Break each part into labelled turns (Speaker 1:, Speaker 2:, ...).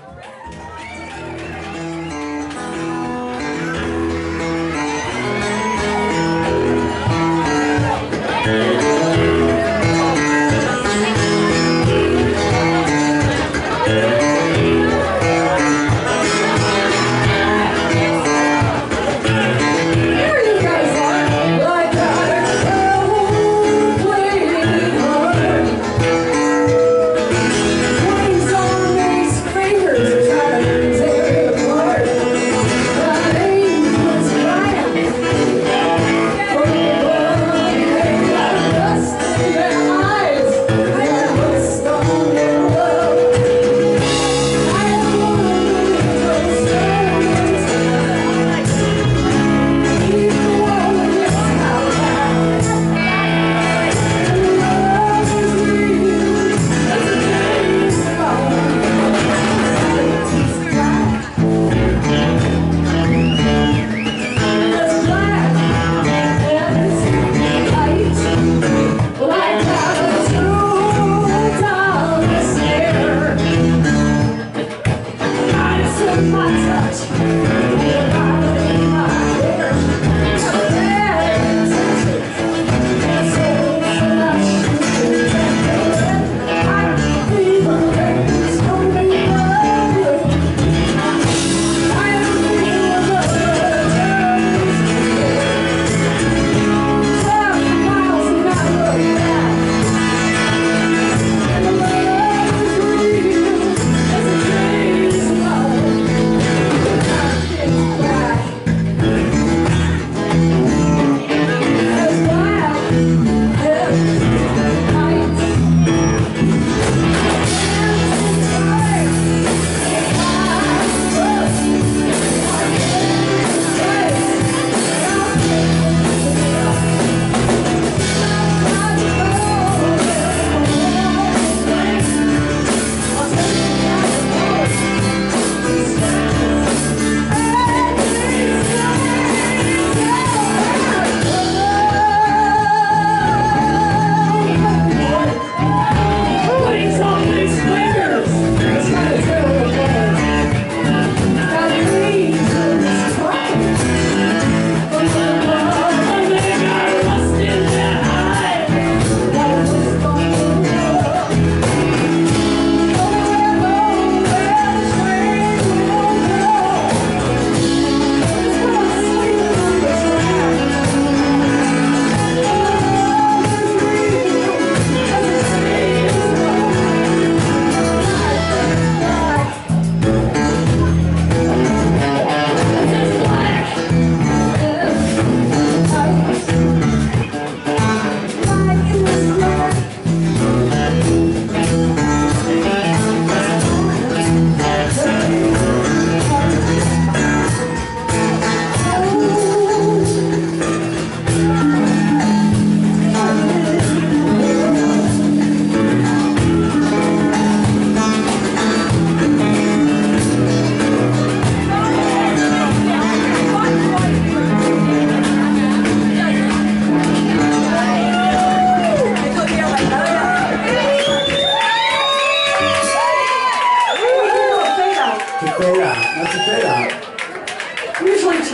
Speaker 1: Woo!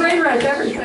Speaker 1: Wainwright, every